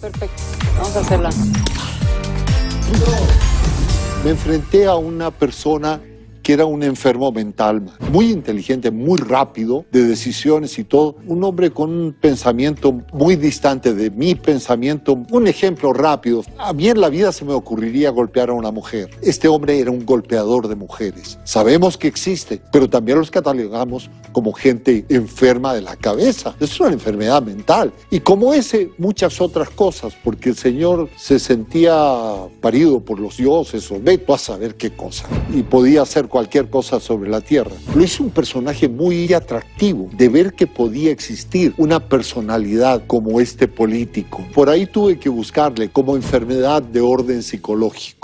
Perfecto, vamos a hacerla. Me enfrenté a una persona que era un enfermo mental, muy inteligente, muy rápido de decisiones y todo. Un hombre con un pensamiento muy distante de mi pensamiento. Un ejemplo rápido. A mí en la vida se me ocurriría golpear a una mujer. Este hombre era un golpeador de mujeres. Sabemos que existe, pero también los catalogamos como gente enferma de la cabeza. Es una enfermedad mental. Y como ese, muchas otras cosas, porque el Señor se sentía parido por los dioses o veto a saber qué cosa. Y podía hacer cualquier cosa sobre la tierra. Lo hizo un personaje muy atractivo de ver que podía existir una personalidad como este político. Por ahí tuve que buscarle como enfermedad de orden psicológico.